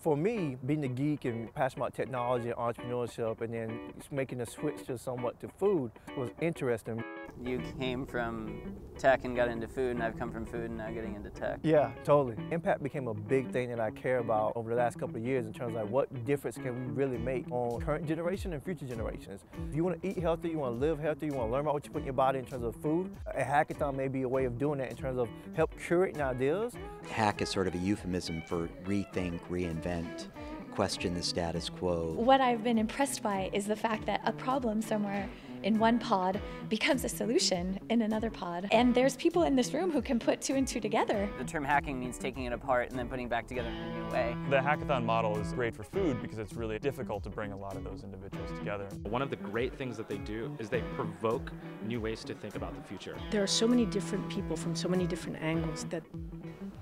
For me, being a geek and passionate about technology and entrepreneurship and then making a switch to somewhat to food was interesting. You came from tech and got into food, and I've come from food and now getting into tech. Yeah, totally. Impact became a big thing that I care about over the last couple of years in terms of like what difference can we really make on current generation and future generations. If you want to eat healthy, you want to live healthy, you want to learn about what you put in your body in terms of food, a hackathon may be a way of doing that in terms of help curating ideas. Hack is sort of a euphemism for rethink, reinvent, question the status quo. What I've been impressed by is the fact that a problem somewhere in one pod becomes a solution in another pod. And there's people in this room who can put two and two together. The term hacking means taking it apart and then putting it back together in a new way. The hackathon model is great for food because it's really difficult to bring a lot of those individuals together. One of the great things that they do is they provoke new ways to think about the future. There are so many different people from so many different angles that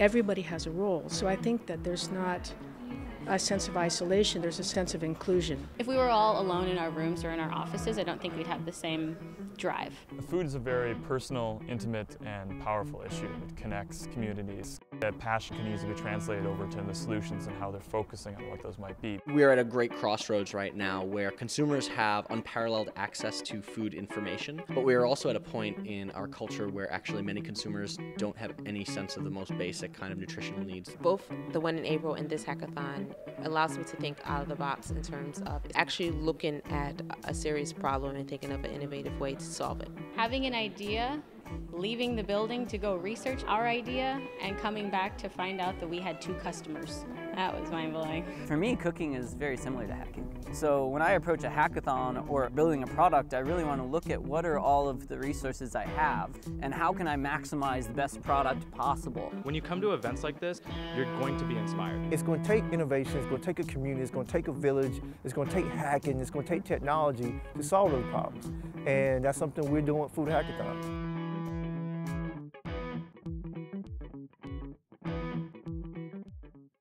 everybody has a role. So I think that there's not a sense of isolation, there's a sense of inclusion. If we were all alone in our rooms or in our offices, I don't think we'd have the same drive. Food is a very personal, intimate, and powerful issue. It connects communities. That passion can easily be translated over to the solutions and how they're focusing on what those might be. We are at a great crossroads right now where consumers have unparalleled access to food information, but we are also at a point in our culture where actually many consumers don't have any sense of the most basic kind of nutritional needs. Both the one in April and this hackathon allows me to think out of the box in terms of actually looking at a serious problem and thinking of an innovative way to solve it. Having an idea, leaving the building to go research our idea, and coming back to find out that we had two customers. That was mind blowing. For me, cooking is very similar to hacking. So when I approach a hackathon or building a product, I really want to look at what are all of the resources I have and how can I maximize the best product possible. When you come to events like this, you're going to be inspired. It's going to take innovation, it's going to take a community, it's going to take a village, it's going to take hacking, it's going to take technology to solve those problems. And that's something we're doing with Food Hackathons.